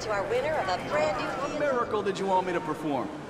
To our winner of a brand new What miracle did you want me to perform?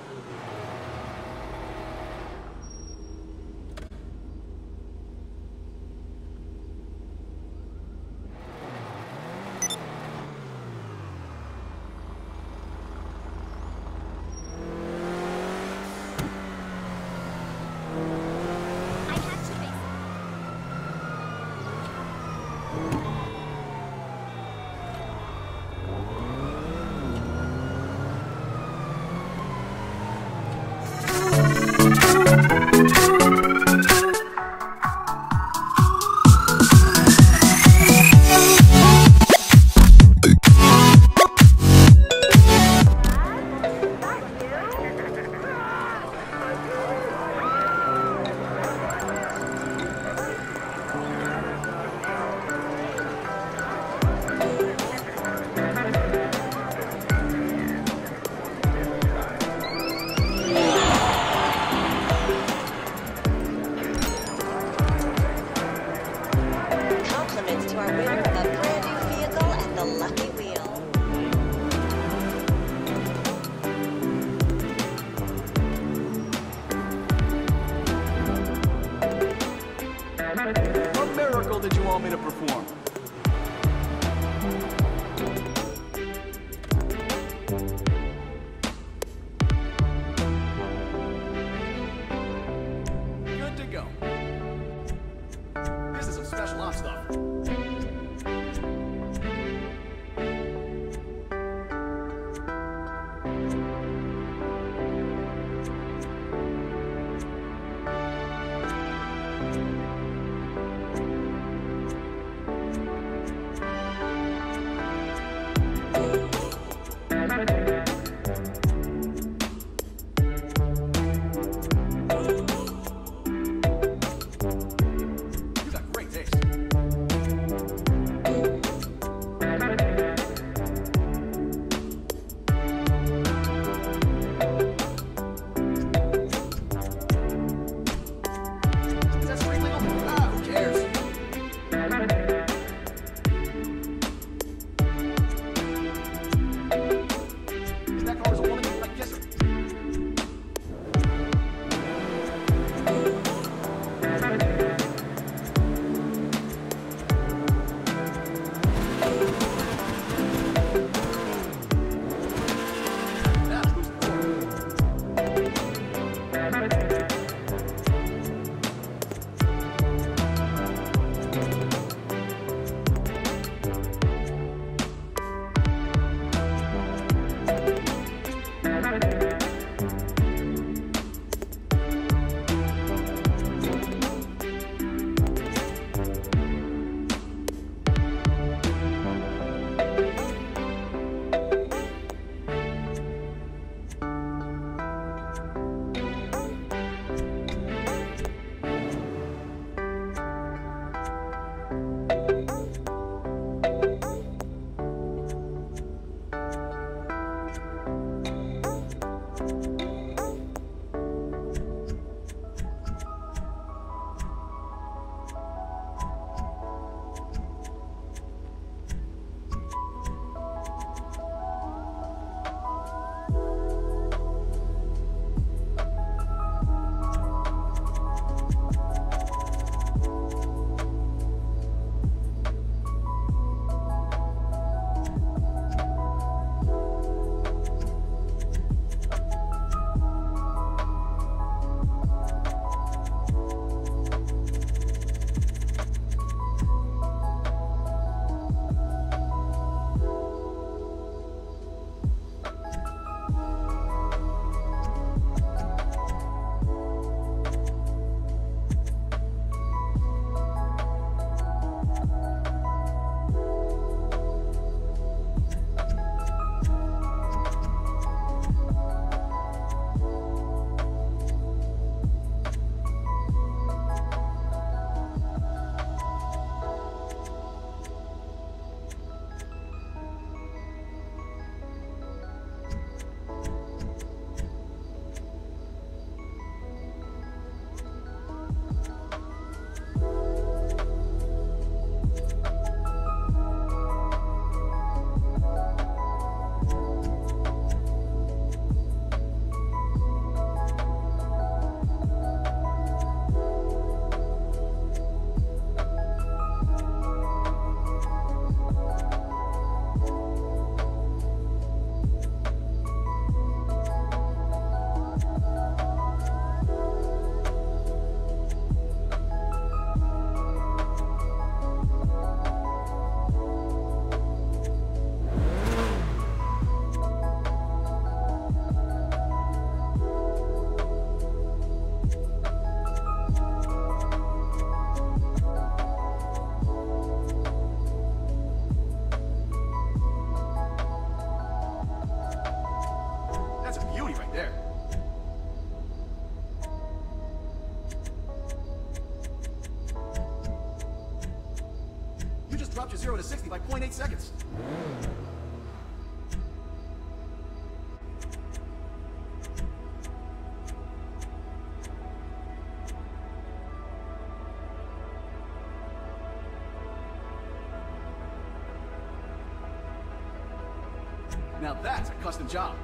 Amém. To 60 by 0.8 seconds. Now that's a custom job.